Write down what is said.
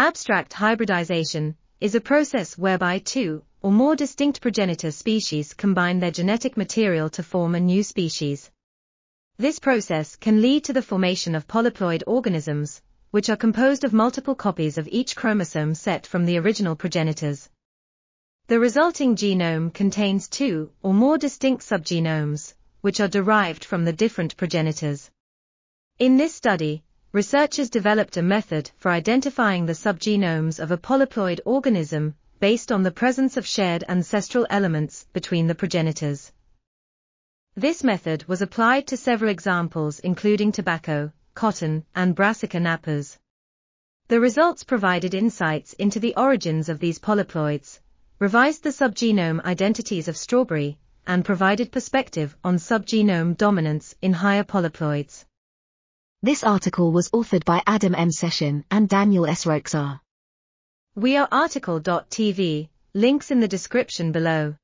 Abstract hybridization is a process whereby two or more distinct progenitor species combine their genetic material to form a new species. This process can lead to the formation of polyploid organisms, which are composed of multiple copies of each chromosome set from the original progenitors. The resulting genome contains two or more distinct subgenomes, which are derived from the different progenitors. In this study, researchers developed a method for identifying the subgenomes of a polyploid organism based on the presence of shared ancestral elements between the progenitors. This method was applied to several examples including tobacco, cotton, and brassica napus. The results provided insights into the origins of these polyploids, revised the subgenome identities of strawberry, and provided perspective on subgenome dominance in higher polyploids. This article was authored by Adam M. Session and Daniel S. Rokhsar. We are RTCL.TV, links in the description below.